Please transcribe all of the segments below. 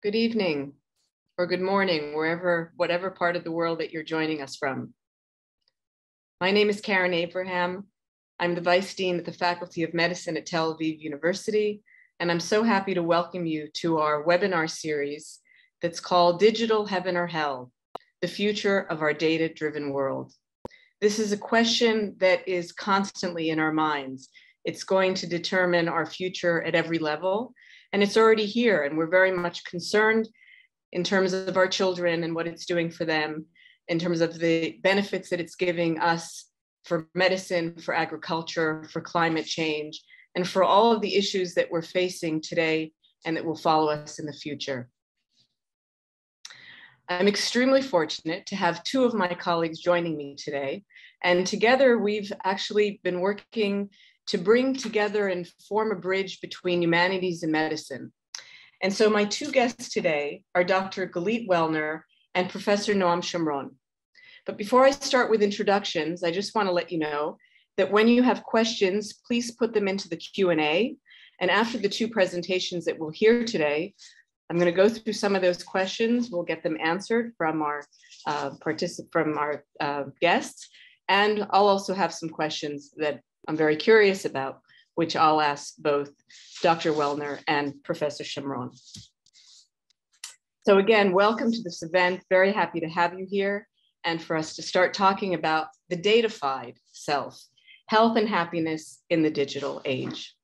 good evening, or good morning, wherever, whatever part of the world that you're joining us from. My name is Karen Avraham. I'm the Vice Dean at the Faculty of Medicine at Tel Aviv University, and I'm so happy to welcome you to our webinar series that's called Digital Heaven or Hell, the Future of Our Data-Driven World. This is a question that is constantly in our minds. It's going to determine our future at every level, and it's already here, and we're very much concerned in terms of our children and what it's doing for them, in terms of the benefits that it's giving us for medicine, for agriculture, for climate change, and for all of the issues that we're facing today and that will follow us in the future. I'm extremely fortunate to have two of my colleagues joining me today. And together we've actually been working to bring together and form a bridge between humanities and medicine. And so my two guests today are Dr. Galit Wellner and Professor Noam Shomron. But before I start with introductions, I just want to let you know that when you have questions, please put them into the Q&A. And after the two presentations that we'll hear today, I'm going to go through some of those questions. We'll get them answered from our uh, from our uh, guests. And I'll also have some questions that I'm very curious about which I'll ask both Dr. Wellner and Professor Shomron. So again, welcome to this event. Very happy to have you here and for us to start talking about the datafied self, health and happiness in the digital age.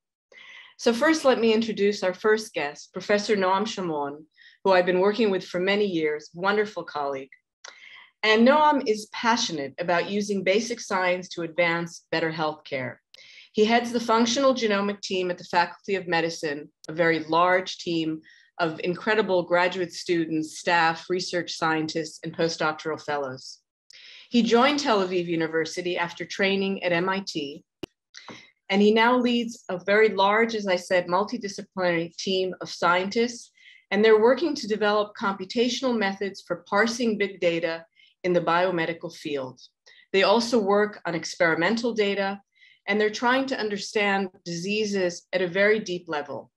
So first, let me introduce our first guest, Professor Noam Shomron, who I've been working with for many years, wonderful colleague. And Noam is passionate about using basic science to advance better healthcare. He heads the functional genomic team at the Faculty of Medicine, a very large team of incredible graduate students, staff, research scientists, and postdoctoral fellows. He joined Tel Aviv University after training at MIT, and he now leads a very large, as I said, multidisciplinary team of scientists, and they're working to develop computational methods for parsing big data in the biomedical field. They also work on experimental data and they're trying to understand diseases at a very deep level.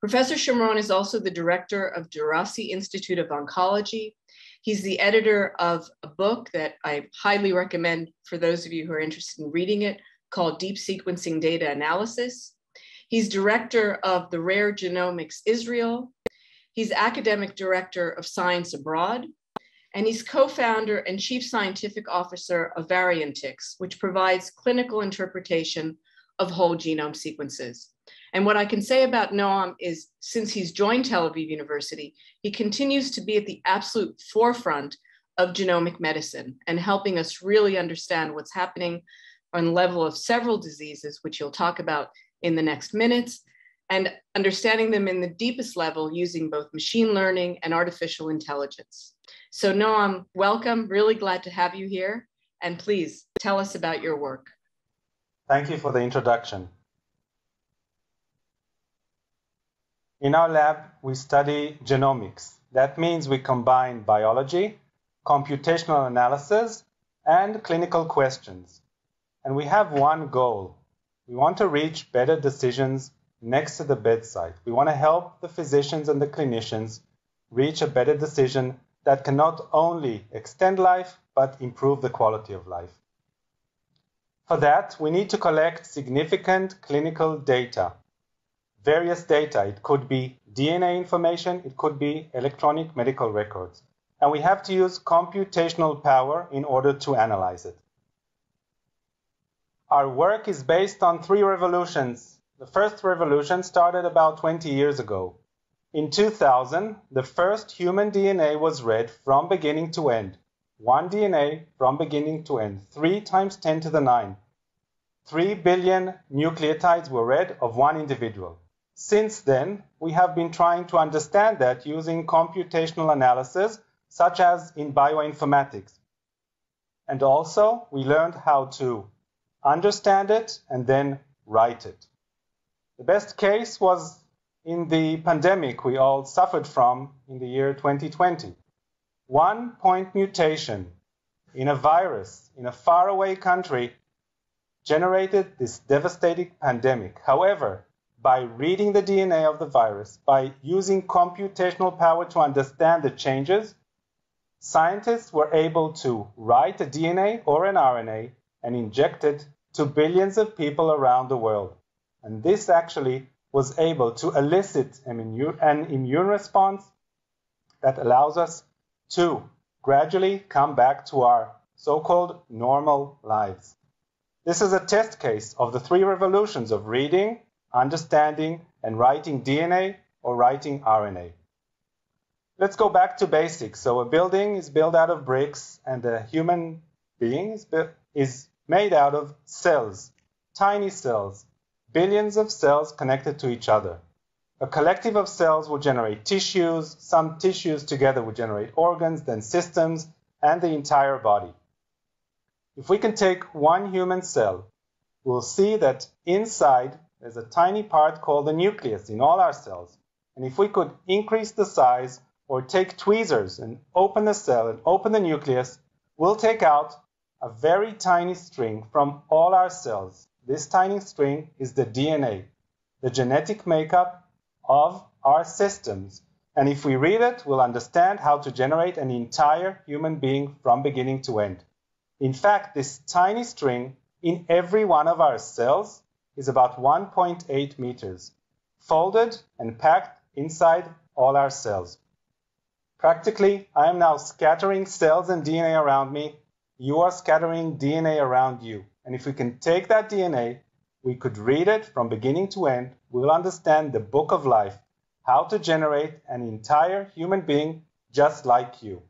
Professor Shomron is also the director of Djerassi Institute of Oncology. He's the editor of a book that I highly recommend for those of you who are interested in reading it called Deep Sequencing Data Analysis. He's director of the Rare Genomics Israel. He's academic director of Science Abroad and he's co-founder and chief scientific officer of Variantyx, which provides clinical interpretation of whole genome sequences. And what I can say about Noam is since he's joined Tel Aviv University, he continues to be at the absolute forefront of genomic medicine and helping us really understand what's happening on the level of several diseases, which he'll talk about in the next minutes, and understanding them in the deepest level using both machine learning and artificial intelligence. So Noam, welcome. Really glad to have you here. And please tell us about your work. Thank you for the introduction. In our lab, we study genomics. That means we combine biology, computational analysis, and clinical questions. And we have one goal. We want to reach better decisions next to the bedside. We want to help the physicians and the clinicians reach a better decision that can not only extend life, but improve the quality of life. For that, we need to collect significant clinical data. Various data. It could be DNA information, it could be electronic medical records. And we have to use computational power in order to analyze it. Our work is based on three revolutions. The first revolution started about 20 years ago. In 2000, the first human DNA was read from beginning to end. One DNA from beginning to end, 3 times 10 to the 9. 3 billion nucleotides were read of one individual. Since then, we have been trying to understand that using computational analysis, such as in bioinformatics. And also, we learned how to understand it and then write it. The best case was in the pandemic we all suffered from in the year 2020. One point mutation in a virus in a faraway country generated this devastating pandemic. However, by reading the DNA of the virus, by using computational power to understand the changes, scientists were able to write a DNA or an RNA and inject it to billions of people around the world. And this actually was able to elicit an immune response that allows us to gradually come back to our so-called normal lives. This is a test case of the three revolutions of reading, understanding, and writing DNA or writing RNA. Let's go back to basics. So a building is built out of bricks and a human being is, is made out of cells, tiny cells, billions of cells connected to each other. A collective of cells will generate tissues, some tissues together will generate organs, then systems, and the entire body. If we can take one human cell, we'll see that inside there's a tiny part called the nucleus in all our cells. And if we could increase the size or take tweezers and open the cell and open the nucleus, we'll take out a very tiny string from all our cells. This tiny string is the DNA, the genetic makeup of our systems. And if we read it, we'll understand how to generate an entire human being from beginning to end. In fact, this tiny string in every one of our cells is about 1.8 meters, folded and packed inside all our cells. Practically, I am now scattering cells and DNA around me. You are scattering DNA around you. And if we can take that DNA, we could read it from beginning to end. We'll understand the book of life, how to generate an entire human being just like you.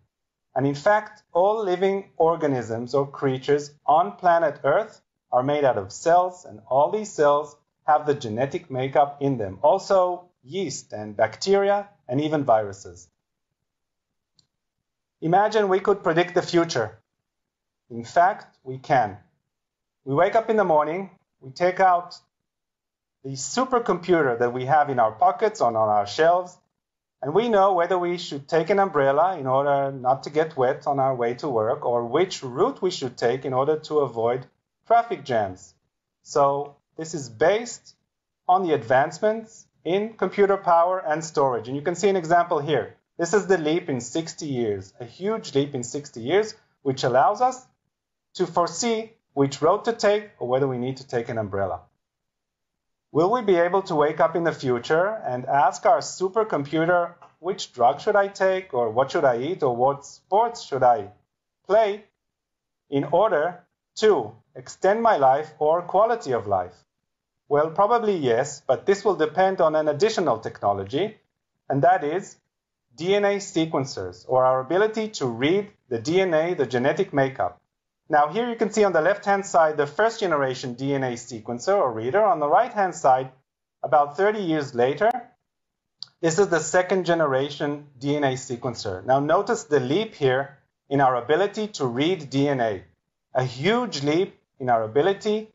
And in fact, all living organisms or creatures on planet Earth are made out of cells, and all these cells have the genetic makeup in them. Also, yeast and bacteria, and even viruses. Imagine we could predict the future. In fact, we can. We wake up in the morning, we take out the supercomputer that we have in our pockets or on our shelves, and we know whether we should take an umbrella in order not to get wet on our way to work or which route we should take in order to avoid traffic jams. So this is based on the advancements in computer power and storage. And you can see an example here. This is the leap in 60 years, a huge leap in 60 years, which allows us to foresee which road to take or whether we need to take an umbrella. Will we be able to wake up in the future and ask our supercomputer which drug should I take or what should I eat or what sports should I play in order to extend my life or quality of life? Well, probably yes, but this will depend on an additional technology, and that is DNA sequencers, or our ability to read the DNA, the genetic makeup. Now, here you can see on the left-hand side the first generation DNA sequencer or reader. On the right-hand side, about 30 years later, this is the second generation DNA sequencer. Now, notice the leap here in our ability to read DNA. A huge leap in our ability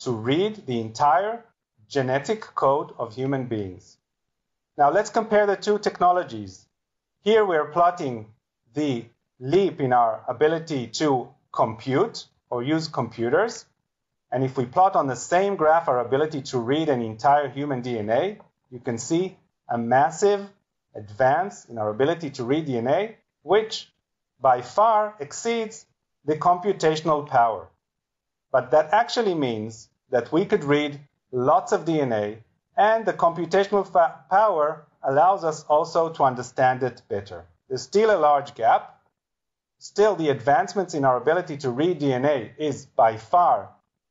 to read the entire genetic code of human beings. Now let's compare the two technologies. Here we're plotting the leap in our ability to compute or use computers. And if we plot on the same graph our ability to read an entire human DNA, you can see a massive advance in our ability to read DNA, which by far exceeds the computational power. But that actually means that we could read lots of DNA, and the computational power allows us also to understand it better. There's still a large gap. Still, the advancements in our ability to read DNA is by far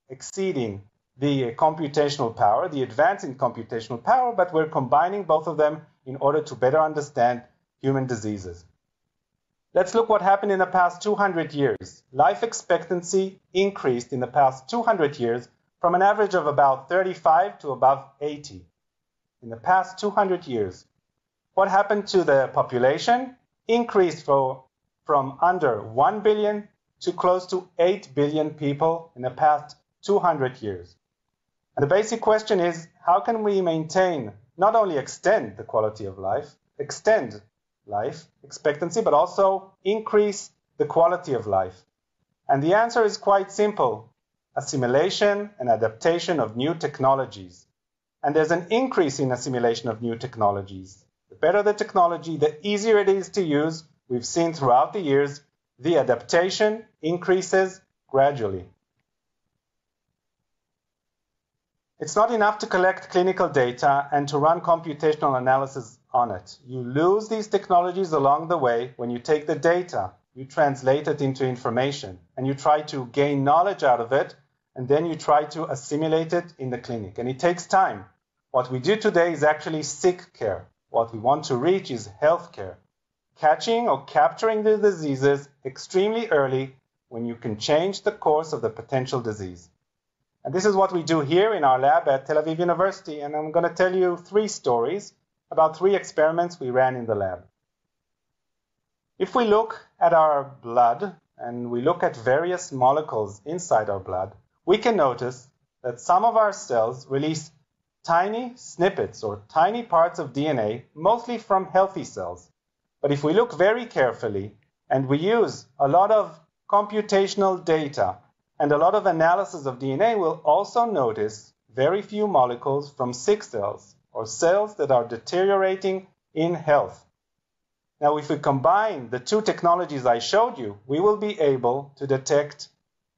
exceeding the uh, computational power, the advance in computational power, but we're combining both of them in order to better understand human diseases. Let's look what happened in the past 200 years. Life expectancy increased in the past 200 years from an average of about 35 to above 80 in the past 200 years. What happened to the population? Increased for, from under 1 billion to close to 8 billion people in the past 200 years. And the basic question is how can we maintain, not only extend the quality of life, extend life expectancy, but also increase the quality of life? And the answer is quite simple assimilation and adaptation of new technologies. and there's an increase in assimilation of new technologies. The better the technology, the easier it is to use. We've seen throughout the years the adaptation increases gradually. It's not enough to collect clinical data and to run computational analysis on it. You lose these technologies along the way when you take the data, you translate it into information, and you try to gain knowledge out of it, and then you try to assimilate it in the clinic. And it takes time. What we do today is actually sick care. What we want to reach is health care. Catching or capturing the diseases extremely early when you can change the course of the potential disease. And this is what we do here in our lab at Tel Aviv University. And I'm going to tell you three stories about three experiments we ran in the lab. If we look at our blood and we look at various molecules inside our blood, we can notice that some of our cells release tiny snippets or tiny parts of DNA, mostly from healthy cells. But if we look very carefully and we use a lot of computational data and a lot of analysis of DNA we will also notice very few molecules from sick cells or cells that are deteriorating in health. Now, if we combine the two technologies I showed you, we will be able to detect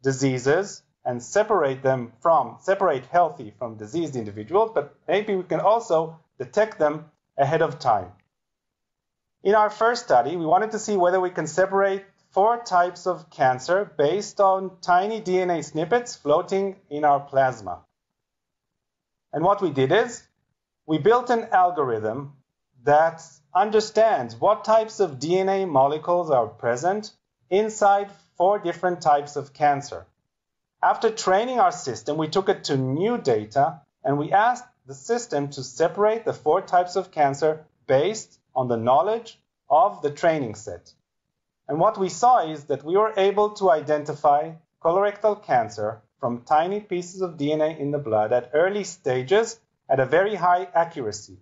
diseases and separate them from, separate healthy from diseased individuals, but maybe we can also detect them ahead of time. In our first study, we wanted to see whether we can separate four types of cancer based on tiny DNA snippets floating in our plasma. And what we did is we built an algorithm that understands what types of DNA molecules are present inside four different types of cancer. After training our system, we took it to new data and we asked the system to separate the four types of cancer based on the knowledge of the training set. And what we saw is that we were able to identify colorectal cancer from tiny pieces of DNA in the blood at early stages at a very high accuracy.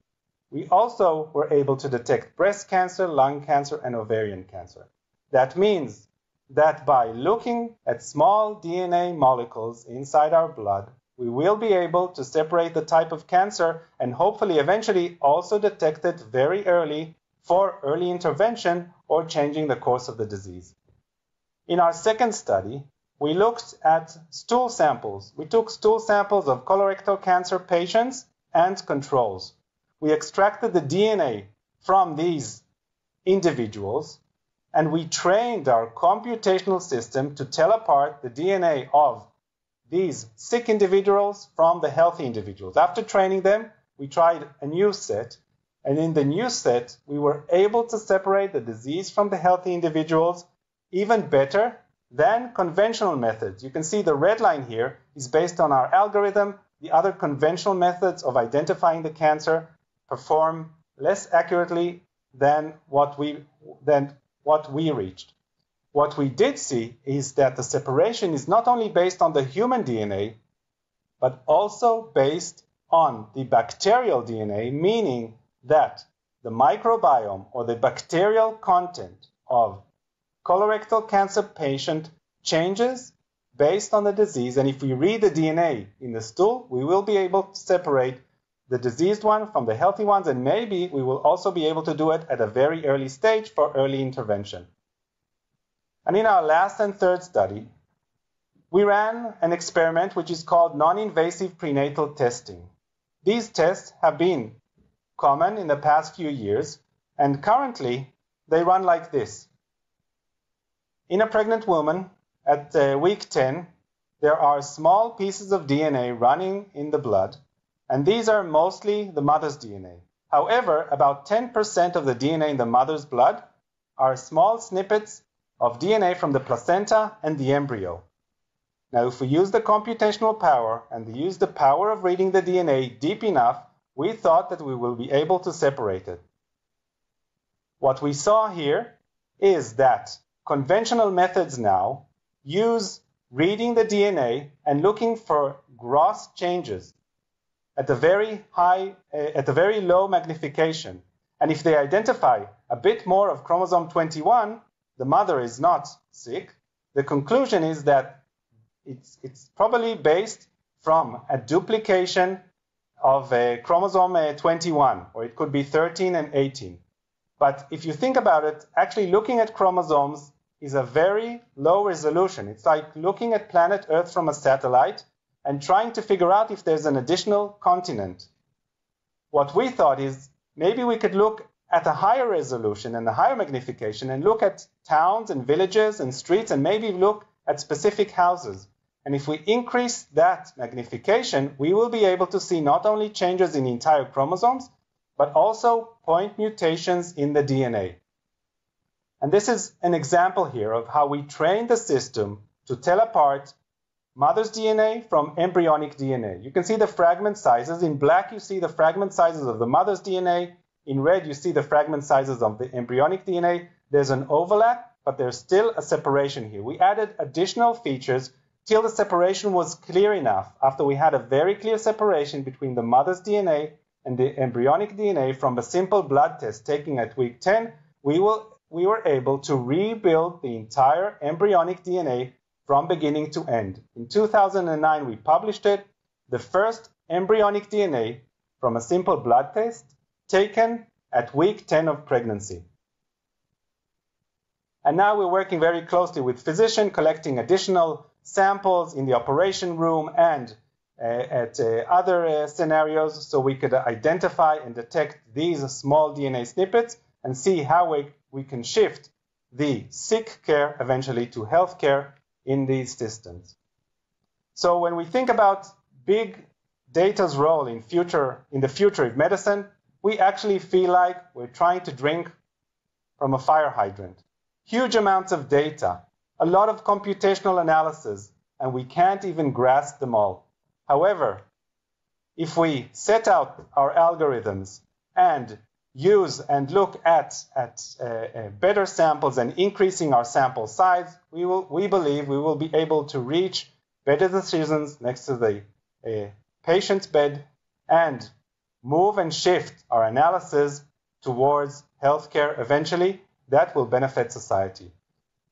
We also were able to detect breast cancer, lung cancer, and ovarian cancer. That means that by looking at small DNA molecules inside our blood, we will be able to separate the type of cancer and hopefully eventually also detect it very early for early intervention or changing the course of the disease. In our second study, we looked at stool samples. We took stool samples of colorectal cancer patients and controls. We extracted the DNA from these individuals and we trained our computational system to tell apart the DNA of these sick individuals from the healthy individuals. After training them, we tried a new set and in the new set, we were able to separate the disease from the healthy individuals even better than conventional methods. You can see the red line here is based on our algorithm. The other conventional methods of identifying the cancer perform less accurately than what we, than what we reached. What we did see is that the separation is not only based on the human DNA, but also based on the bacterial DNA, meaning that the microbiome or the bacterial content of colorectal cancer patient changes based on the disease. And if we read the DNA in the stool, we will be able to separate the diseased one from the healthy ones, and maybe we will also be able to do it at a very early stage for early intervention. And in our last and third study, we ran an experiment which is called non-invasive prenatal testing. These tests have been common in the past few years, and currently they run like this. In a pregnant woman, at uh, week 10, there are small pieces of DNA running in the blood, and these are mostly the mother's DNA. However, about 10% of the DNA in the mother's blood are small snippets of DNA from the placenta and the embryo. Now, if we use the computational power and use the power of reading the DNA deep enough, we thought that we will be able to separate it. What we saw here is that conventional methods now use reading the DNA and looking for gross changes at a very high, uh, at a very low magnification. And if they identify a bit more of chromosome 21, the mother is not sick. The conclusion is that it's, it's probably based from a duplication of uh, chromosome uh, 21, or it could be 13 and 18. But if you think about it, actually looking at chromosomes is a very low resolution. It's like looking at planet Earth from a satellite and trying to figure out if there's an additional continent. What we thought is maybe we could look at a higher resolution and a higher magnification and look at towns and villages and streets and maybe look at specific houses. And if we increase that magnification, we will be able to see not only changes in entire chromosomes, but also point mutations in the DNA. And this is an example here of how we train the system to tell apart mother's DNA from embryonic DNA. You can see the fragment sizes. In black, you see the fragment sizes of the mother's DNA. In red, you see the fragment sizes of the embryonic DNA. There's an overlap, but there's still a separation here. We added additional features till the separation was clear enough. After we had a very clear separation between the mother's DNA and the embryonic DNA from a simple blood test taken at week 10, we, will, we were able to rebuild the entire embryonic DNA from beginning to end. In 2009, we published it, the first embryonic DNA from a simple blood test taken at week 10 of pregnancy. And now we're working very closely with physicians, collecting additional samples in the operation room and uh, at uh, other uh, scenarios so we could identify and detect these small DNA snippets and see how we, we can shift the sick care eventually to health care in these systems. So when we think about big data's role in future in the future of medicine, we actually feel like we're trying to drink from a fire hydrant. Huge amounts of data, a lot of computational analysis, and we can't even grasp them all. However, if we set out our algorithms and use and look at, at uh, uh, better samples and increasing our sample size, we, will, we believe we will be able to reach better decisions next to the uh, patient's bed and move and shift our analysis towards healthcare eventually. That will benefit society.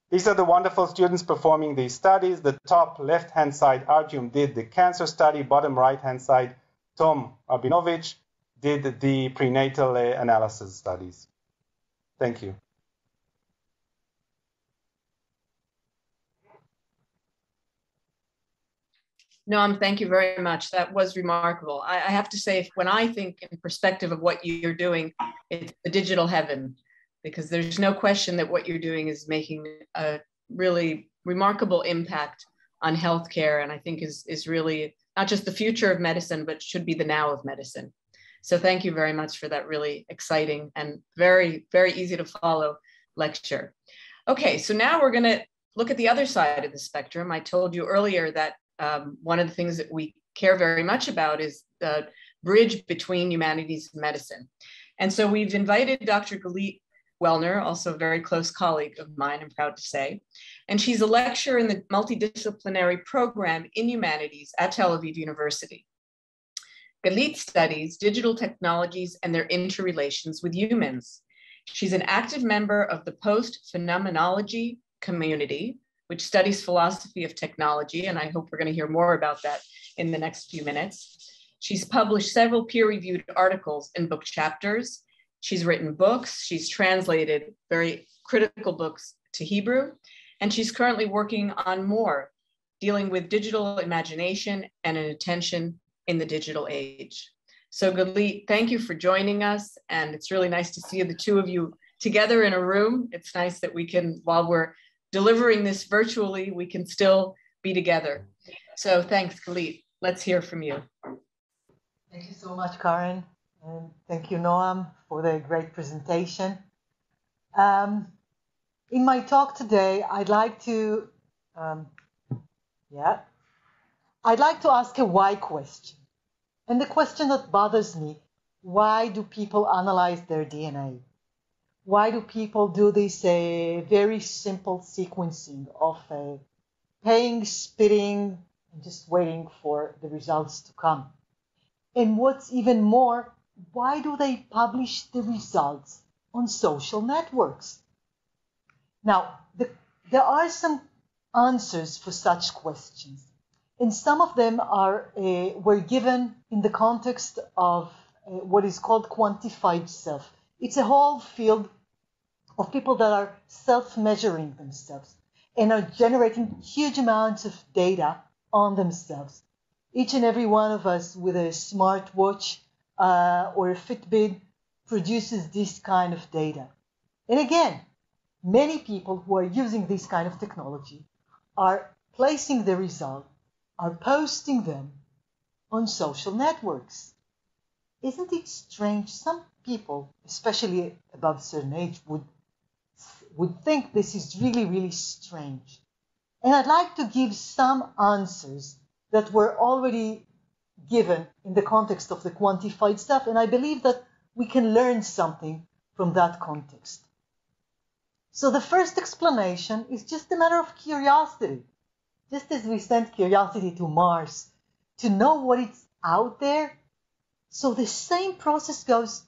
These are the wonderful students performing these studies. The top left-hand side, Artyom did the cancer study. Bottom right-hand side, Tom Rabinovich did the prenatal uh, analysis studies. Thank you. Noam, thank you very much. That was remarkable. I, I, have to say, when I think in perspective of what you're doing, it's the digital heaven because there's no question that what you're doing is making a really remarkable impact on healthcare and I think is, is really not just the future of medicine, but should be the now of medicine. So thank you very much for that really exciting and very, very easy to follow lecture. Okay, so now we're gonna look at the other side of the spectrum. I told you earlier that um, one of the things that we care very much about is the bridge between humanities and medicine. And so we've invited Dr. Galit Wellner, also a very close colleague of mine, I'm proud to say. And she's a lecturer in the multidisciplinary program in humanities at Tel Aviv University. Galit studies digital technologies and their interrelations with humans. She's an active member of the post phenomenology community, which studies philosophy of technology. And I hope we're going to hear more about that in the next few minutes. She's published several peer reviewed articles and book chapters She's written books, she's translated very critical books to Hebrew, and she's currently working on more, dealing with digital imagination and an attention in the digital age. So Galit, thank you for joining us. And it's really nice to see the two of you together in a room. It's nice that we can, while we're delivering this virtually, we can still be together. So thanks, Galit. Let's hear from you. Thank you so much, Karen. And thank you, Noam, for the great presentation. Um, in my talk today, I'd like to, um, yeah, I'd like to ask a why question. And the question that bothers me, why do people analyze their DNA? Why do people do this uh, very simple sequencing of uh, paying, spitting, and just waiting for the results to come? And what's even more, why do they publish the results on social networks? Now, the, there are some answers for such questions. and some of them are uh, were given in the context of uh, what is called quantified self. It's a whole field of people that are self-measuring themselves and are generating huge amounts of data on themselves. Each and every one of us with a smartwatch uh, or a Fitbit produces this kind of data. And again, many people who are using this kind of technology are placing the result, are posting them on social networks. Isn't it strange? Some people, especially above a certain age, would would think this is really, really strange. And I'd like to give some answers that were already given in the context of the quantified self, and I believe that we can learn something from that context. So the first explanation is just a matter of curiosity. Just as we sent curiosity to Mars to know what is out there, so the same process goes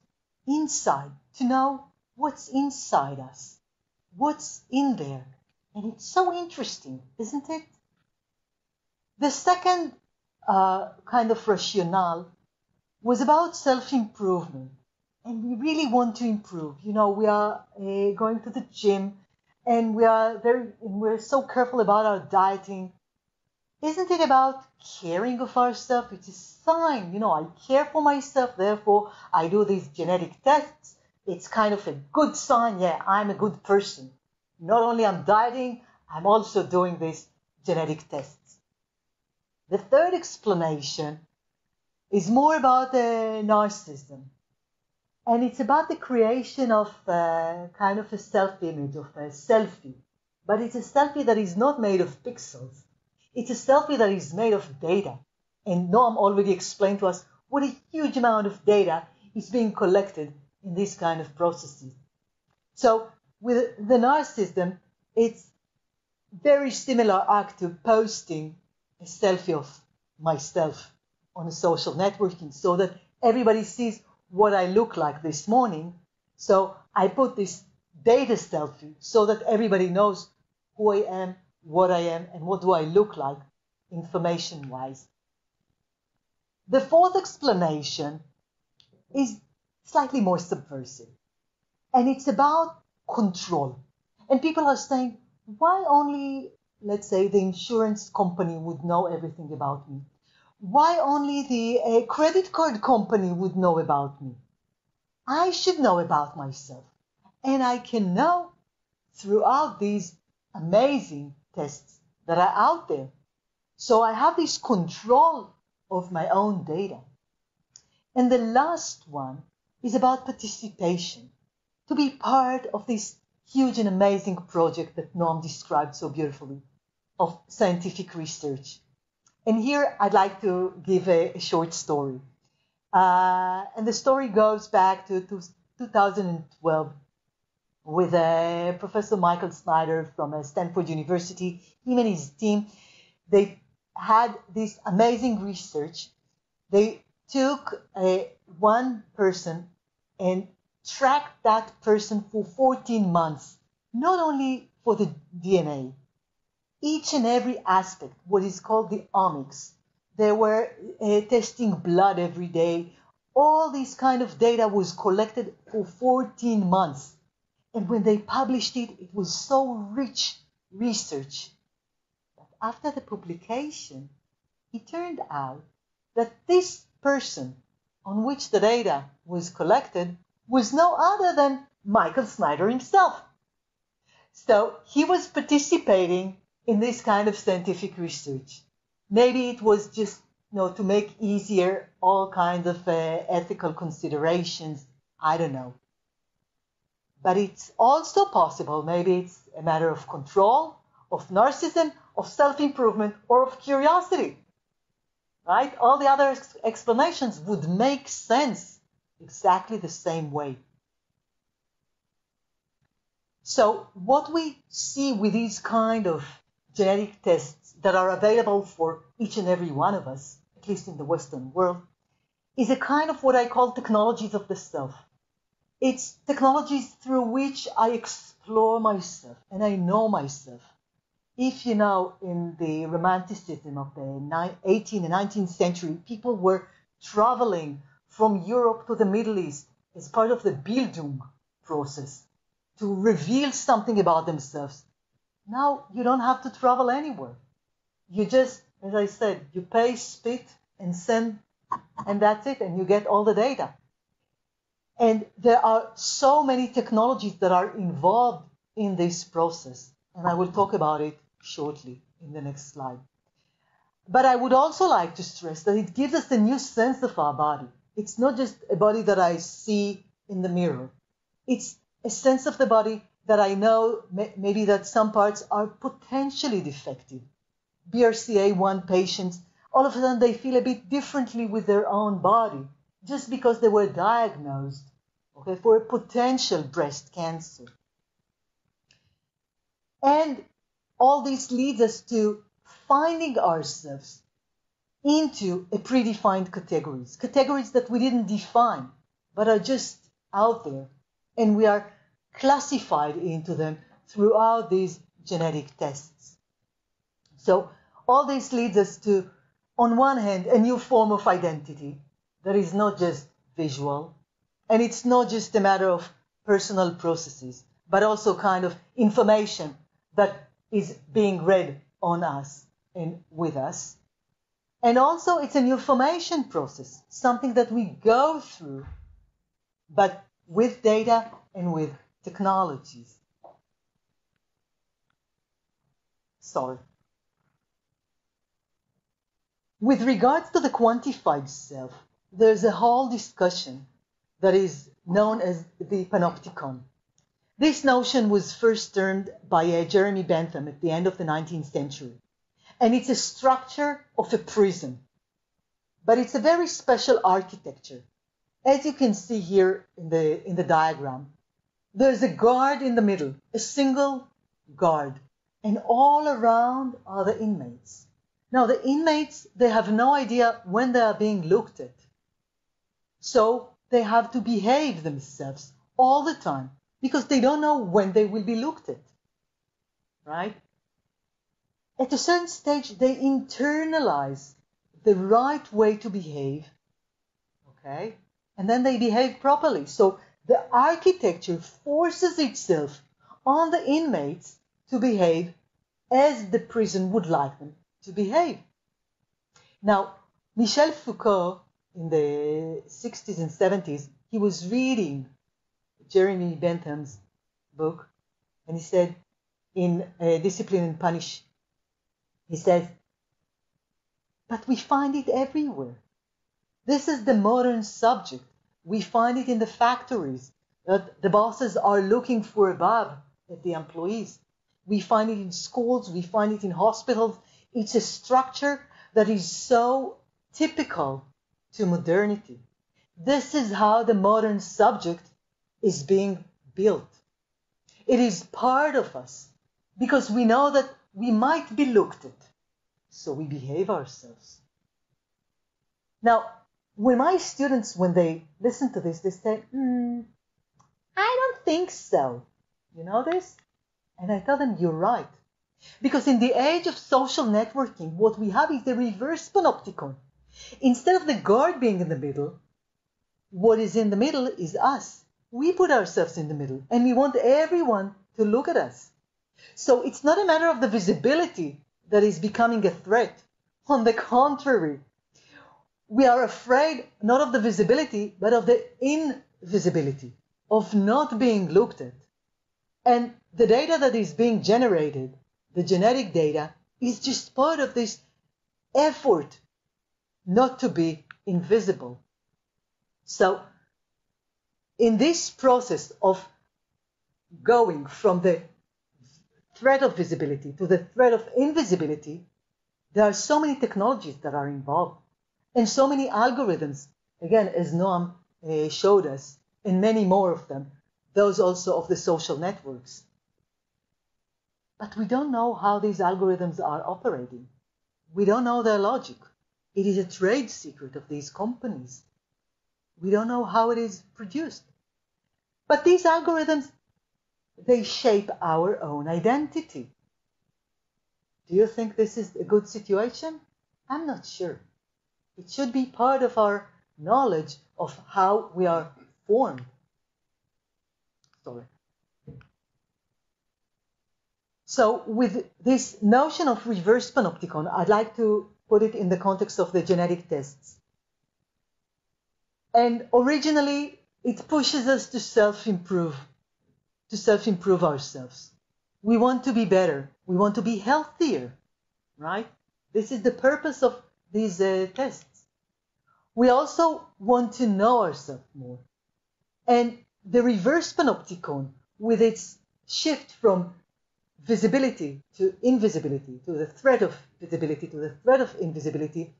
inside to know what's inside us what's in there. And it's so interesting, isn't it? The second uh, kind of rationale was about self improvement. And we really want to improve. You know, we are uh, going to the gym and we are very, we're so careful about our dieting. Isn't it about caring of ourselves? It's a sign, you know, I care for myself, therefore I do these genetic tests it's kind of a good sign. Yeah, I'm a good person. Not only I'm dieting, I'm also doing these genetic tests. The third explanation is more about the narcissism. And it's about the creation of kind of a self image, of a selfie. But it's a selfie that is not made of pixels. It's a selfie that is made of data. And Noam already explained to us what a huge amount of data is being collected in this kind of processes. So with the narcissism, it's very similar act to posting a selfie of myself on a social networking so that everybody sees what I look like this morning. So I put this data selfie so that everybody knows who I am, what I am, and what do I look like information wise. The fourth explanation is slightly more subversive. And it's about control. And people are saying, why only, let's say, the insurance company would know everything about me? Why only the uh, credit card company would know about me? I should know about myself. And I can know throughout these amazing tests that are out there. So I have this control of my own data. And the last one is about participation, to be part of this huge and amazing project that Noam described so beautifully of scientific research. And here I'd like to give a, a short story. Uh, and the story goes back to, to 2012 with uh, Professor Michael Snyder from uh, Stanford University. Him and his team, they had this amazing research. They took a, one person and tracked that person for 14 months, not only for the DNA, each and every aspect, what is called the omics. They were uh, testing blood every day. All this kind of data was collected for 14 months. And when they published it, it was so rich research. But after the publication, it turned out that this person on which the data was collected was no other than Michael Snyder himself. So he was participating in this kind of scientific research. Maybe it was just you know to make easier all kinds of uh, ethical considerations. I don't know. But it's also possible. Maybe it's a matter of control, of narcissism, of self-improvement, or of curiosity right? All the other ex- explanations would make sense exactly the same way. So what we see with these kind of genetic tests that are available for each and every one of us, at least in the Western world, is a kind of what I call technologies of the self. It's technologies through which I explore myself and I know myself. If you know, in the Romanticism of the 18th and 19th century, people were traveling from Europe to the Middle East as part of the Bildung process to reveal something about themselves. Now you don't have to travel anywhere. You just, as I said, you pay, spit, and send, and that's it, and you get all the data. And there are so many technologies that are involved in this process, and I will talk about it shortly in the next slide. But I would also like to stress that it gives us a new sense of our body. It's not just a body that I see in the mirror. It's a sense of the body that I know maybe that some parts are potentially defective. BRCA1 patients, all of a sudden they feel a bit differently with their own body just because they were diagnosed okay, for a potential breast cancer. And all this leads us to finding ourselves into a predefined categories, categories that we didn't define, but are just out there. And we are classified into them throughout these genetic tests. So all this leads us to, on one hand, a new form of identity that is not just visual, and it's not just a matter of personal processes, but also kind of information that is being read on us and with us. And also, it's a new formation process, something that we go through, but with data and with technologies. Sorry. With regards to the quantified self, there's a whole discussion that is known as the panopticon. This notion was first termed by uh, Jeremy Bentham at the end of the 19th century. And it's a structure of a prison. But it's a very special architecture. As you can see here in the, in the diagram, there's a guard in the middle, a single guard. And all around are the inmates. Now, the inmates, they have no idea when they are being looked at. So they have to behave themselves all the time because they don't know when they will be looked at. Right? At a certain stage, they internalize the right way to behave. Okay? And then they behave properly. So the architecture forces itself on the inmates to behave as the prison would like them to behave. Now, Michel Foucault, in the 60s and 70s, he was reading Jeremy Bentham's book, and he said in uh, Discipline and Punish, he says, but we find it everywhere. This is the modern subject. We find it in the factories that the bosses are looking for above at the employees. We find it in schools, we find it in hospitals. It's a structure that is so typical to modernity. This is how the modern subject is being built. It is part of us because we know that we might be looked at, so we behave ourselves. Now, when my students, when they listen to this, they say, mm, I don't think so. You know this? And I tell them, you're right. Because in the age of social networking, what we have is the reverse panopticon. Instead of the guard being in the middle, what is in the middle is us we put ourselves in the middle and we want everyone to look at us. So it's not a matter of the visibility that is becoming a threat. On the contrary, we are afraid not of the visibility, but of the invisibility, of not being looked at. And the data that is being generated, the genetic data, is just part of this effort not to be invisible. So in this process of going from the threat of visibility to the threat of invisibility, there are so many technologies that are involved and so many algorithms, again, as Noam uh, showed us, and many more of them, those also of the social networks. But we don't know how these algorithms are operating. We don't know their logic. It is a trade secret of these companies. We don't know how it is produced. But these algorithms, they shape our own identity. Do you think this is a good situation? I'm not sure. It should be part of our knowledge of how we are formed. Sorry. So with this notion of reverse panopticon, I'd like to put it in the context of the genetic tests. And originally, it pushes us to self-improve, to self-improve ourselves. We want to be better. We want to be healthier, right? This is the purpose of these uh, tests. We also want to know ourselves more. And the reverse panopticon, with its shift from visibility to invisibility, to the threat of visibility, to the threat of invisibility,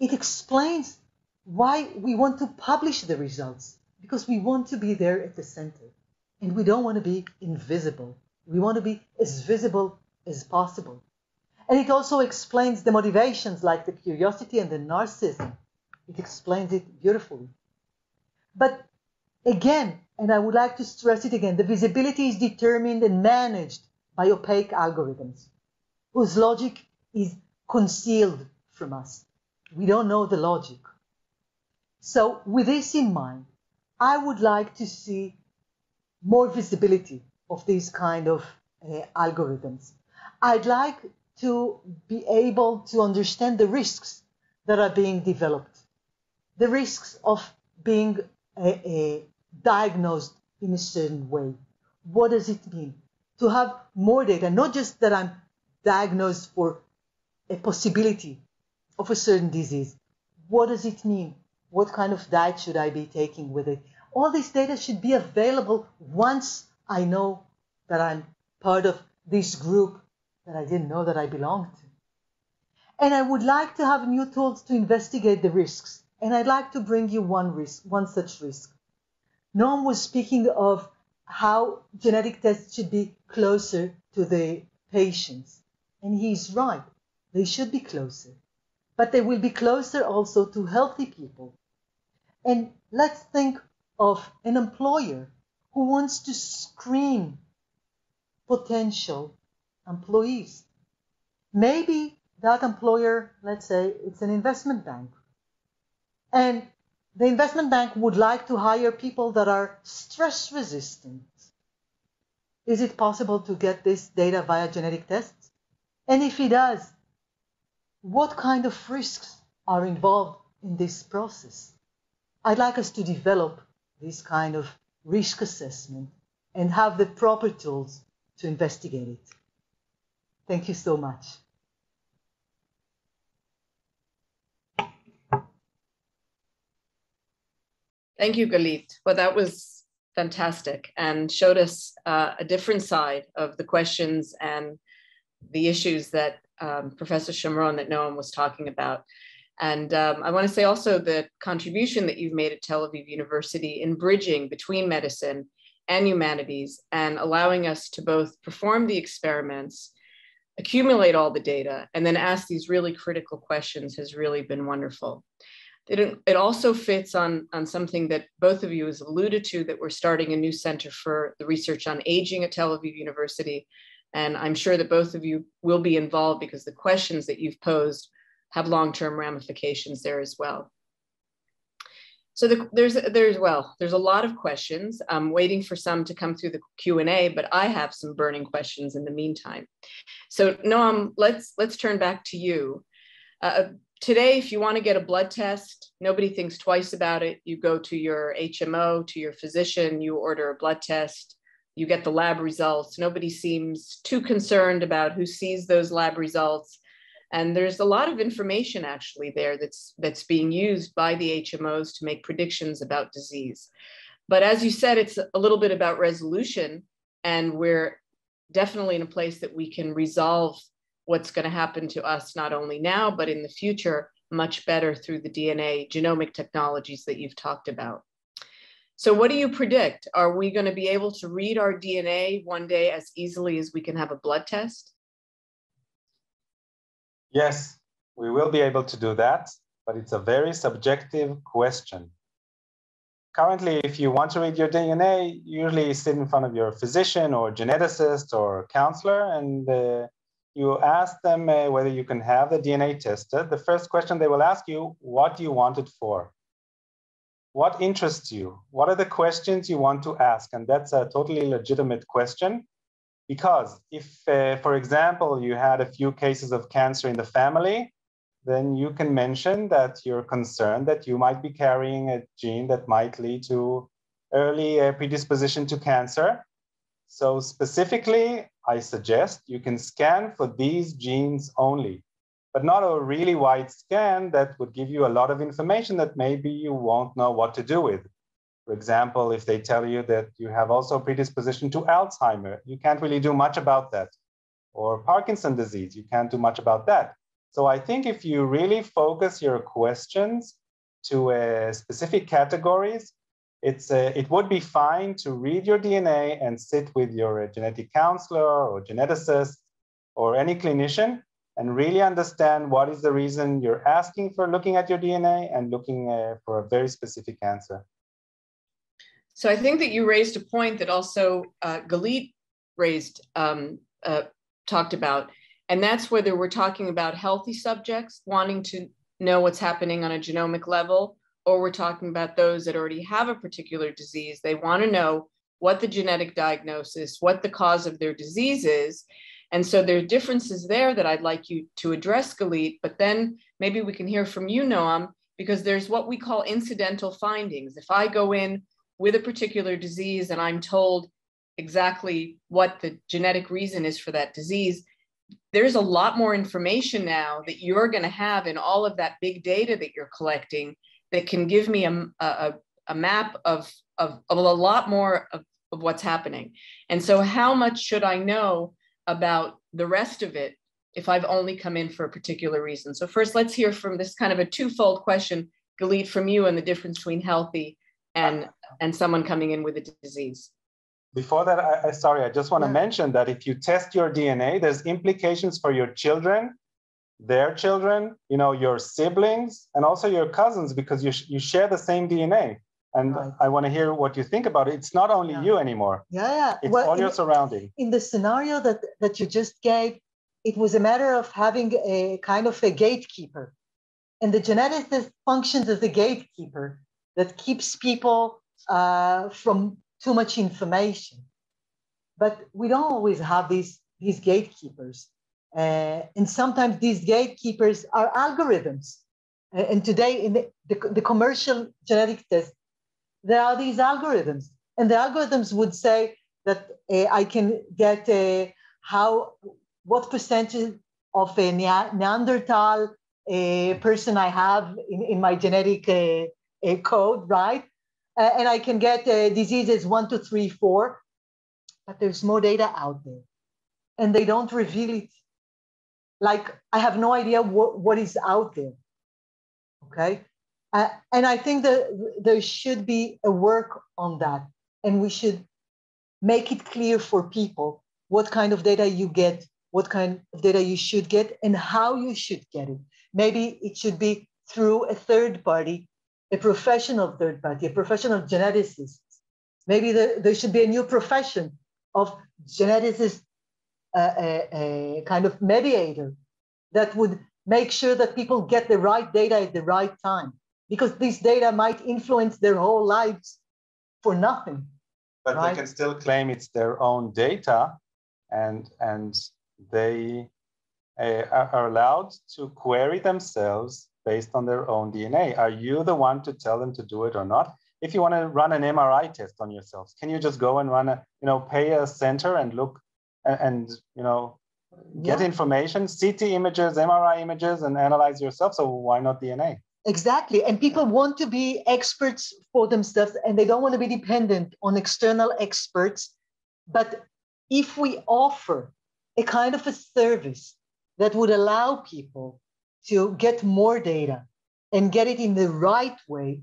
it explains why we want to publish the results, because we want to be there at the center. And we don't want to be invisible. We want to be as visible as possible. And it also explains the motivations like the curiosity and the narcissism. It explains it beautifully. But again, and I would like to stress it again, the visibility is determined and managed by opaque algorithms whose logic is concealed from us. We don't know the logic. So, with this in mind, I would like to see more visibility of these kind of uh, algorithms. I'd like to be able to understand the risks that are being developed, the risks of being uh, uh, diagnosed in a certain way. What does it mean? to have more data, not just that I'm diagnosed for a possibility of a certain disease. What does it mean? What kind of diet should I be taking with it? All this data should be available once I know that I'm part of this group that I didn't know that I belonged to. And I would like to have new tools to investigate the risks. And I'd like to bring you one risk, one such risk. Noam was speaking of how genetic tests should be closer to the patients. And he's right. They should be closer. But they will be closer also to healthy people. And let's think of an employer who wants to screen potential employees. Maybe that employer, let's say it's an investment bank. And the investment bank would like to hire people that are stress resistant. Is it possible to get this data via genetic tests? And if he does, what kind of risks are involved in this process? I'd like us to develop this kind of risk assessment and have the proper tools to investigate it. Thank you so much. Thank you, Galit. Well, that was fantastic and showed us uh, a different side of the questions and the issues that um, Professor Shomron that Noam was talking about. And um, I want to say also the contribution that you've made at Tel Aviv University in bridging between medicine and humanities and allowing us to both perform the experiments, accumulate all the data, and then ask these really critical questions has really been wonderful. It, it also fits on, on something that both of you has alluded to that we're starting a new center for the research on aging at Tel Aviv University. And I'm sure that both of you will be involved because the questions that you've posed have long-term ramifications there as well. So the, there's, there's, well, there's a lot of questions. I'm waiting for some to come through the Q&A, but I have some burning questions in the meantime. So Noam, let's, let's turn back to you. Uh, today, if you want to get a blood test, nobody thinks twice about it. You go to your HMO, to your physician, you order a blood test, you get the lab results. Nobody seems too concerned about who sees those lab results. And there's a lot of information actually there that's, that's being used by the HMOs to make predictions about disease. But as you said, it's a little bit about resolution, and we're definitely in a place that we can resolve what's going to happen to us not only now, but in the future, much better through the DNA genomic technologies that you've talked about. So, what do you predict? Are we going to be able to read our DNA one day as easily as we can have a blood test? Yes, we will be able to do that, but it's a very subjective question. Currently, if you want to read your DNA, you usually sit in front of your physician or geneticist or counselor, and uh, you ask them uh, whether you can have the DNA tested, the first question they will ask you, what do you want it for? What interests you? What are the questions you want to ask? And that's a totally legitimate question. Because if, uh, for example, you had a few cases of cancer in the family, then you can mention that you're concerned that you might be carrying a gene that might lead to early uh, predisposition to cancer. So specifically, I suggest you can scan for these genes only, but not a really wide scan that would give you a lot of information that maybe you won't know what to do with. For example, if they tell you that you have also predisposition to Alzheimer, you can't really do much about that. Or Parkinson disease, you can't do much about that. So I think if you really focus your questions to uh, specific categories, it's uh, it would be fine to read your DNA and sit with your genetic counselor or geneticist or any clinician and really understand what is the reason you're asking for looking at your DNA and looking uh, for a very specific answer. So I think that you raised a point that also uh, Galit raised, um, uh, talked about, and that's whether we're talking about healthy subjects wanting to know what's happening on a genomic level or we're talking about those that already have a particular disease. They want to know what the genetic diagnosis, what the cause of their disease is. And so there are differences there that I'd like you to address, Galit, but then maybe we can hear from you, Noam, because there's what we call incidental findings. If I go in with a particular disease and I'm told exactly what the genetic reason is for that disease, there's a lot more information now that you're going to have in all of that big data that you're collecting that can give me a, a, a map of, of, of, a lot more of, of what's happening. And so, how much should I know about the rest of it if I've only come in for a particular reason? So, first, let's hear from this kind of a twofold question, Galit, from you and the difference between healthy and, and someone coming in with a disease. Before that, I, I sorry, I just want to yeah. mention that if you test your DNA, there's implications for your children their children, you know, your siblings, and also your cousins because you, sh- you share the same DNA. And right. I want to hear what you think about it. It's not only yeah. you anymore. Yeah, yeah. It's well, all in, your surrounding. In the scenario that, that you just gave, it was a matter of having a kind of a gatekeeper. And the geneticist functions as a gatekeeper that keeps people uh, from too much information. But we don't always have these, these gatekeepers. Uh, and sometimes these gatekeepers are algorithms. Uh, and today, in the, the, the, commercial genetic test, there are these algorithms. And the algorithms would say that uh, I can get uh, how, what percentage of a Neanderthal uh, person I have in, in my genetic uh, code, right? and I can get diseases one, two, three, four. But there's more data out there. And they don't reveal it like I have no idea what, what is out there. Okay. Uh, and I think that there should be a work on that. And we should make it clear for people what kind of data you get, what kind of data you should get, and how you should get it. Maybe it should be through a third party, a professional third party, a professional geneticist. Maybe there, there should be a new profession of geneticists a, uh, a, uh, uh, kind of mediator that would make sure that people get the right data at the right time because this data might influence their whole lives for nothing but right? they can still claim it's their own data and and they uh, are allowed to query themselves based on their own dna are you the one to tell them to do it or not if you want to run an mri test on yourselves can you just go and run a you know pay a center and look and, and you know get yeah. information, CT images, MRI images, and analyze yourself. So why not DNA? Exactly. And people want to be experts for themselves and they don't want to be dependent on external experts. But if we offer a kind of a service that would allow people to get more data and get it in the right way,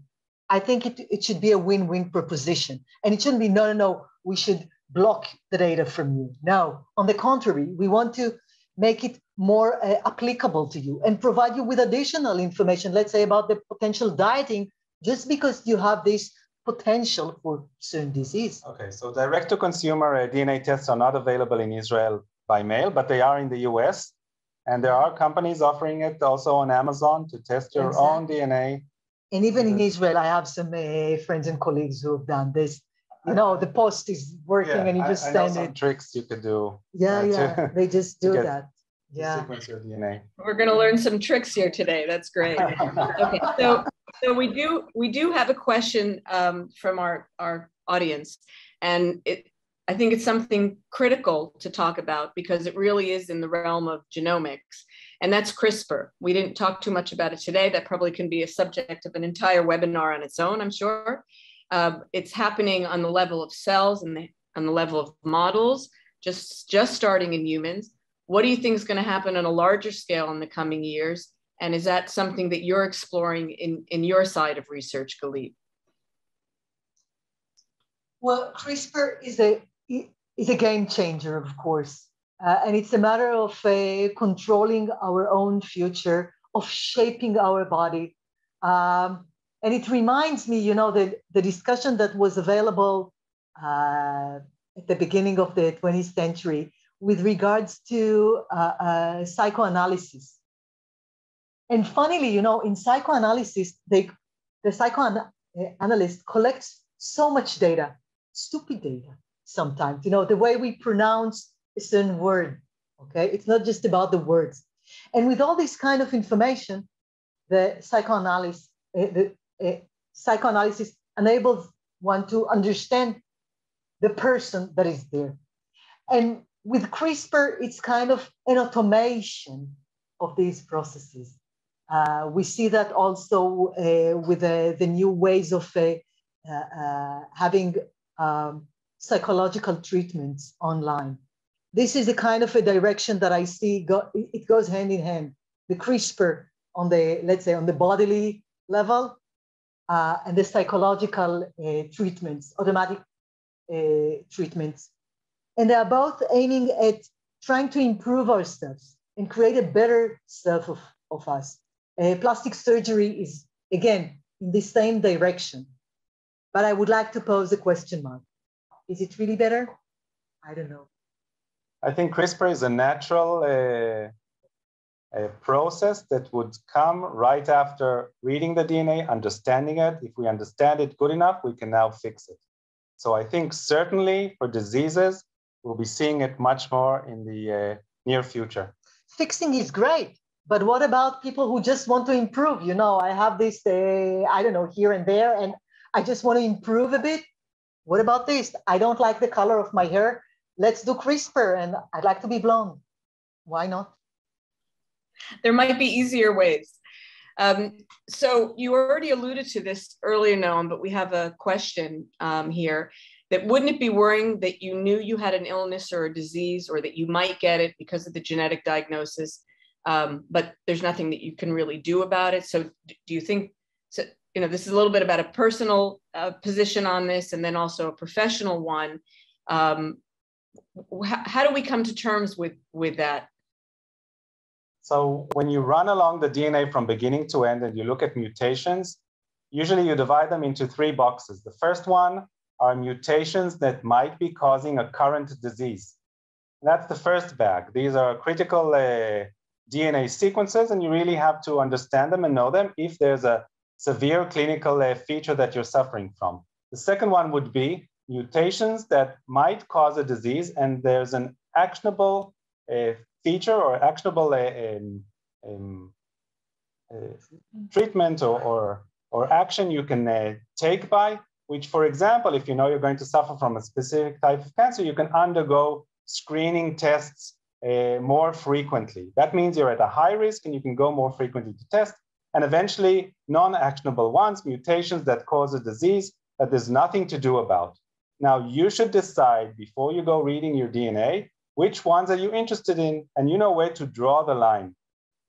I think it, it should be a win win proposition. And it shouldn't be, no, no, no, we should block the data from you. No, on the contrary, we want to make it more uh, applicable to you and provide you with additional information, let's say about the potential dieting, just because you have this potential for certain disease. Okay, so direct to consumer uh, DNA tests are not available in Israel by mail, but they are in the US. And there are companies offering it also on Amazon to test your exactly. own DNA. And even in Israel, I have some uh, friends and colleagues who have done this. You know, the post is working yeah, and you just I, I send it. tricks you could do. Yeah, uh, yeah. To, they just do that. Yeah. Sequence your DNA. We're going to learn some tricks here today. That's great. okay, so so we do we do have a question um, from our our audience, and it I think it's something critical to talk about because it really is in the realm of genomics, and that's CRISPR. We didn't talk too much about it today. That probably can be a subject of an entire webinar on its own, I'm sure. Uh, it's happening on the level of cells and the, on the level of models, just, just starting in humans. What do you think is going to happen on a larger scale in the coming years? And is that something that you're exploring in, in your side of research, Galit? Well, CRISPR is a is a game changer, of course. Uh, and it's a matter of uh, controlling our own future, of shaping our body. Um, and it reminds me, you know, the, the discussion that was available uh, at the beginning of the 20th century with regards to uh, uh, psychoanalysis. And funnily, you know, in psychoanalysis, they, the psychoanalyst collects so much data, stupid data, sometimes. You know, the way we pronounce a certain word, okay? It's not just about the words. And with all this kind of information, the psychoanalysis, uh, the uh, psychoanalysis enables one to understand the person that is there. And with CRISPR, it's kind of an automation of these processes. Uh, we see that also uh, with uh, the new ways of uh, uh, having um, psychological treatments online. This is the kind of a direction that I see, go, it goes hand in hand. The CRISPR on the, let's say, on the bodily level uh, and the psychological uh, treatments, automatic uh, treatments. And they are both aiming at trying to improve ourselves and create a better self of, of us. Uh, plastic surgery is, again, in the same direction. But I would like to pose a question mark. Is it really better? I don't know. I think CRISPR is a natural uh, a process that would come right after reading the DNA, understanding it. If we understand it good enough, we can now fix it. So I think certainly for diseases, we'll be seeing it much more in the uh, near future. Fixing is great, but what about people who just want to improve? You know, I have this, uh, I don't know, here and there, and I just want to improve a bit. What about this? I don't like the color of my hair. Let's do CRISPR and I'd like to be blonde. Why not? There might be easier ways. Um, so you already alluded to this earlier, Noam, but we have a question um, here that wouldn't it be worrying that you knew you had an illness or a disease or that you might get it because of the genetic diagnosis, um, but there's nothing that you can really do about it. So do you think so, you know, this is a little bit about a personal uh, position on this and then also a professional one. Um, how do we come to terms with, with that? So when you run along the DNA from beginning to end and you look at mutations, usually you divide them into three boxes. The first one are mutations that might be causing a current disease. That's the first bag. These are critical uh, DNA sequences, and you really have to understand them and know them if there's a severe clinical uh, feature that you're suffering from. The second one would be mutations that might cause a disease, and there's an actionable uh, feature or actionable uh, um, um, uh, treatment or, or, or, action you can uh, take by, which, for example, if you know you're going to suffer from a specific type of cancer, you can undergo screening tests uh, more frequently. That means you're at a high risk and you can go more frequently to test and eventually non-actionable ones, mutations that cause a disease that there's nothing to do about. Now, you should decide before you go reading your DNA, which ones are you interested in, and you know where to draw the line.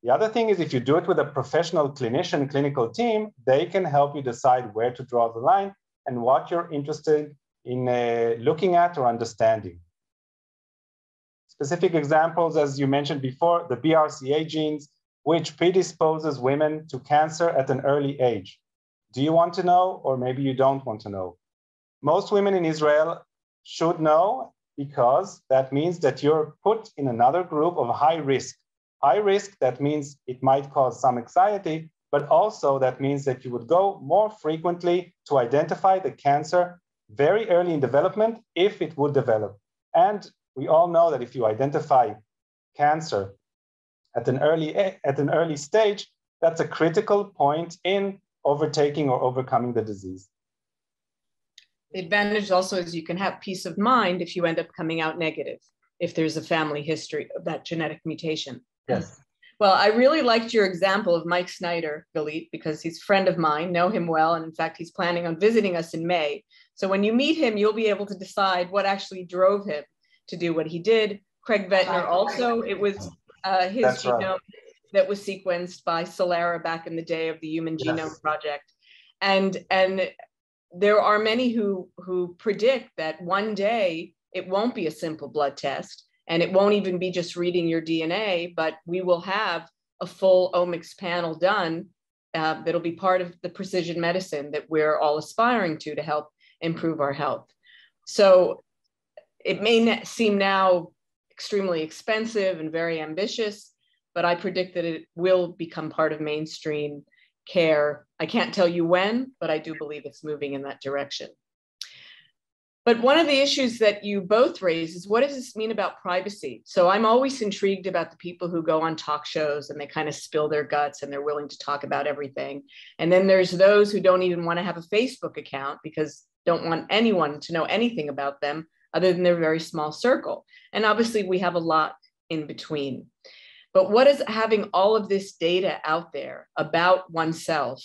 The other thing is if you do it with a professional clinician, clinical team, they can help you decide where to draw the line and what you're interested in uh, looking at or understanding. Specific examples, as you mentioned before, the BRCA genes, which predisposes women to cancer at an early age. Do you want to know, or maybe you don't want to know? Most women in Israel should know, because that means that you're put in another group of high risk. High risk, that means it might cause some anxiety, but also that means that you would go more frequently to identify the cancer very early in development if it would develop. And we all know that if you identify cancer at an early at an early stage, that's a critical point in overtaking or overcoming the disease. The advantage also is you can have peace of mind if you end up coming out negative, if there's a family history of that genetic mutation. Yes. Well, I really liked your example of Mike Snyder, Galit, because he's a friend of mine, know him well. And in fact, he's planning on visiting us in May. So when you meet him, you'll be able to decide what actually drove him to do what he did. Craig Venter also, it was uh, his That's genome right. that was sequenced by Celera back in the day of the Human yes. Genome Project. And, and there are many who, who predict that one day it won't be a simple blood test and it won't even be just reading your DNA, but we will have a full omics panel done uh, that'll be part of the precision medicine that we're all aspiring to to help improve our health. So it may seem now extremely expensive and very ambitious, but I predict that it will become part of mainstream care. I can't tell you when, but I do believe it's moving in that direction. But one of the issues that you both raise is what does this mean about privacy? So I'm always intrigued about the people who go on talk shows and they kind of spill their guts and they're willing to talk about everything. And then there's those who don't even want to have a Facebook account because don't want anyone to know anything about them other than their very small circle. And obviously we have a lot in between. But what is having all of this data out there about oneself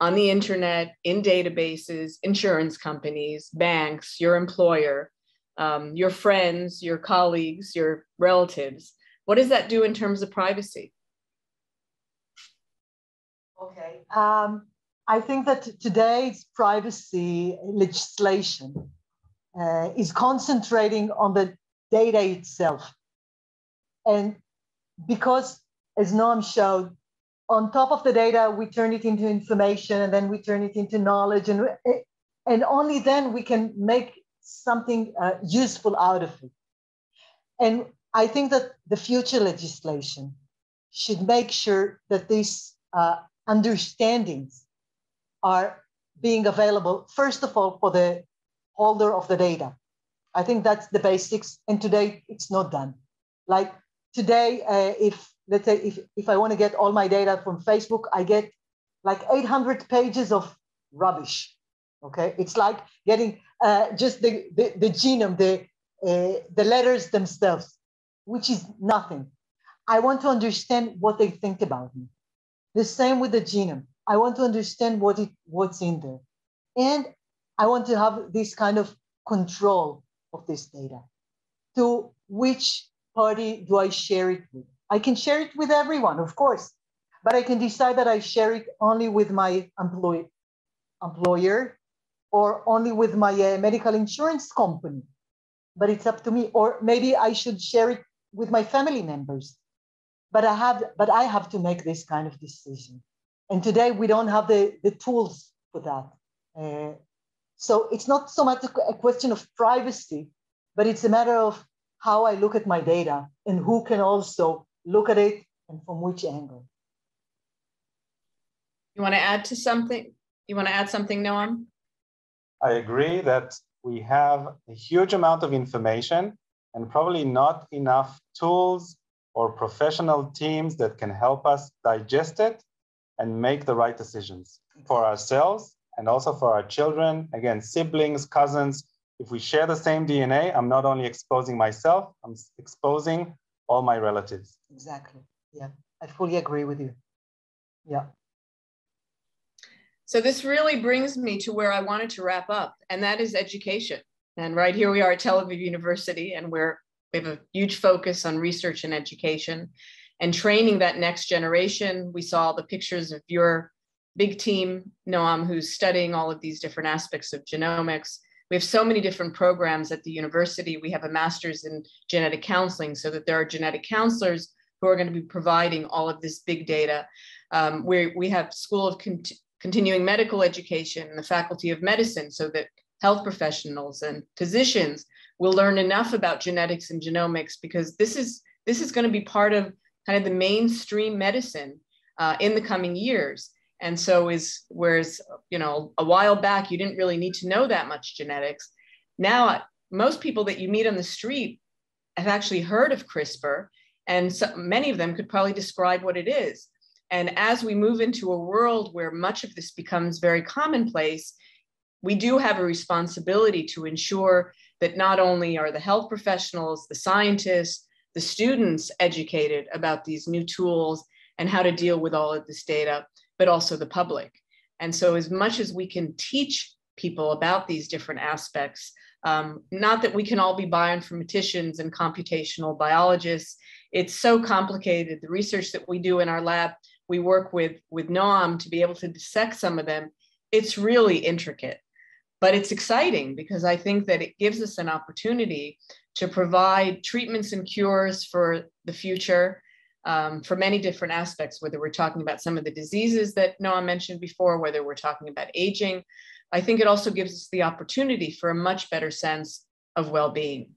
on the internet, in databases, insurance companies, banks, your employer, um, your friends, your colleagues, your relatives. What does that do in terms of privacy? Okay. Um, I think that today's privacy legislation uh, is concentrating on the data itself. And because, as Noam showed, on top of the data, we turn it into information and then we turn it into knowledge. And, and only then we can make something uh, useful out of it. And I think that the future legislation should make sure that these uh, understandings are being available, first of all, for the holder of the data. I think that's the basics. And today it's not done. Like today, uh, if let's say if, if I want to get all my data from Facebook, I get like 800 pages of rubbish. Okay, it's like getting uh, just the, the, the genome, the, uh, the letters themselves, which is nothing. I want to understand what they think about me. The same with the genome. I want to understand what it, what's in there. And I want to have this kind of control of this data. To which party do I share it with? I can share it with everyone, of course, but I can decide that I share it only with my employer or only with my uh, medical insurance company. But it's up to me. Or maybe I should share it with my family members. But I have, but I have to make this kind of decision. And today we don't have the, the tools for that. Uh, so it's not so much a question of privacy, but it's a matter of how I look at my data and who can also look at it and from which angle. You want to add to something? You want to add something, Noam? I agree that we have a huge amount of information and probably not enough tools or professional teams that can help us digest it and make the right decisions for ourselves and also for our children. Again, siblings, cousins. If we share the same DNA, I'm not only exposing myself, I'm exposing all my relatives. Exactly. Yeah, I fully agree with you. Yeah. So this really brings me to where I wanted to wrap up, and that is education. And right here we are at Tel Aviv University, and we're, we have a huge focus on research and education and training that next generation. We saw the pictures of your big team, Noam, who's studying all of these different aspects of genomics. We have so many different programs at the university. We have a master's in genetic counseling so that there are genetic counselors who are going to be providing all of this big data. Um, we, we have School of Con Continuing Medical Education and the Faculty of Medicine so that health professionals and physicians we'll learn enough about genetics and genomics because this is this is going to be part of kind of the mainstream medicine uh, in the coming years. And so is whereas you know a while back you didn't really need to know that much genetics. Now most people that you meet on the street have actually heard of CRISPR, and so, many of them could probably describe what it is. And as we move into a world where much of this becomes very commonplace, we do have a responsibility to ensure that not only are the health professionals, the scientists, the students educated about these new tools and how to deal with all of this data, but also the public. And so, as much as we can teach people about these different aspects, um, not that we can all be bioinformaticians and computational biologists. It's so complicated. The research that we do in our lab, we work with, with Noam to be able to dissect some of them. It's really intricate, but it's exciting because I think that it gives us an opportunity to provide treatments and cures for the future um, for many different aspects, whether we're talking about some of the diseases that Noam mentioned before, whether we're talking about aging. I think it also gives us the opportunity for a much better sense of well being.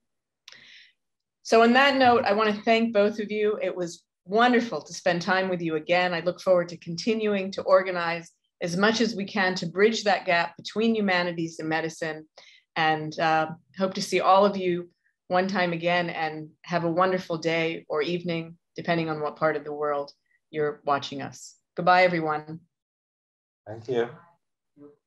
So, on that note, I want to thank both of you. It was wonderful to spend time with you again. I look forward to continuing to organize as much as we can to bridge that gap between humanities and medicine. And uh, hope to see all of you one time again and have a wonderful day or evening depending on what part of the world you're watching us. Goodbye, everyone. Thank you.